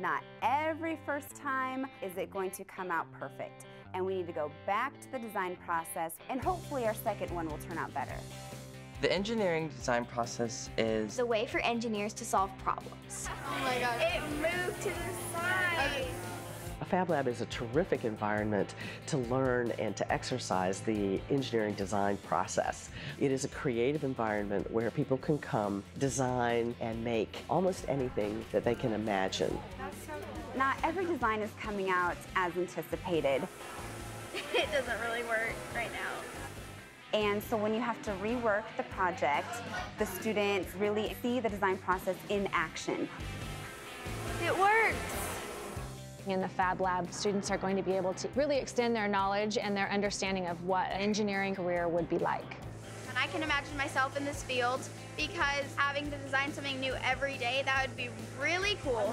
Not every first time is it going to come out perfect. And we need to go back to the design process and hopefully our second one will turn out better. The engineering design process is the way for engineers to solve problems. Oh my god. It moved to the side. A Fab Lab is a terrific environment to learn and to exercise the engineering design process. It is a creative environment where people can come, design, and make almost anything that they can imagine. Not every design is coming out as anticipated. it doesn't really work right now. And so when you have to rework the project, the students really see the design process in action. It works. In the Fab Lab, students are going to be able to really extend their knowledge and their understanding of what an engineering career would be like. And I can imagine myself in this field because having to design something new every day, that would be really cool.